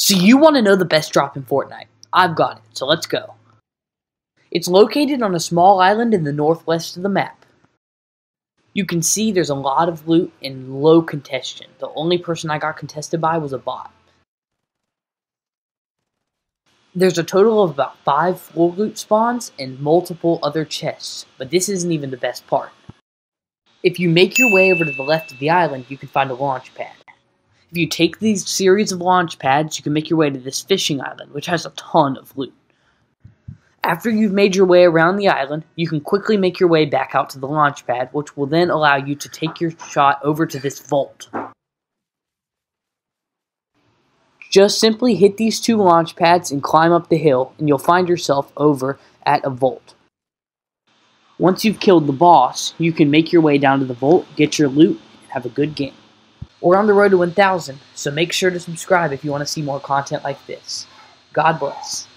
So you want to know the best drop in Fortnite? I've got it, so let's go. It's located on a small island in the northwest of the map. You can see there's a lot of loot and low contestation. The only person I got contested by was a bot. There's a total of about 5 full loot spawns and multiple other chests, but this isn't even the best part. If you make your way over to the left of the island, you can find a launch pad. If you take these series of launch pads, you can make your way to this fishing island, which has a ton of loot. After you've made your way around the island, you can quickly make your way back out to the launch pad, which will then allow you to take your shot over to this vault. Just simply hit these two launch pads and climb up the hill, and you'll find yourself over at a vault. Once you've killed the boss, you can make your way down to the vault, get your loot, and have a good game. We're on the road to 1000, so make sure to subscribe if you want to see more content like this. God bless.